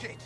shit!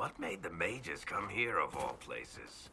What made the mages come here of all places?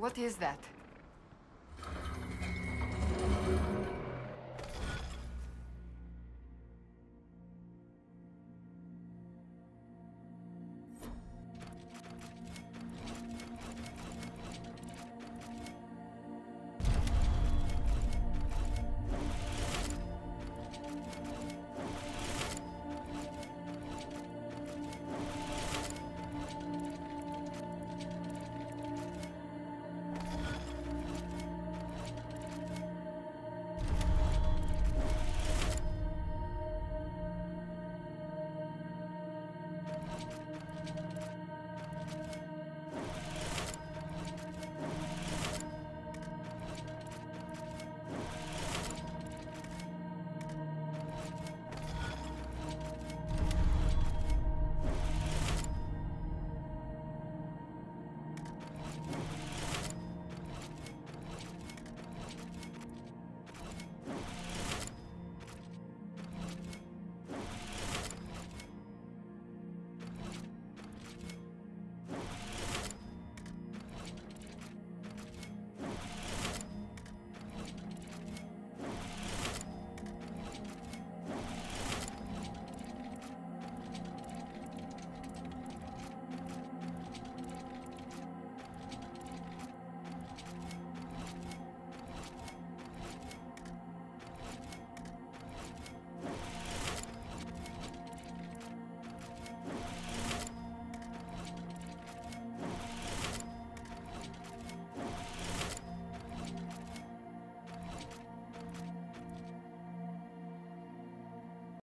What is that?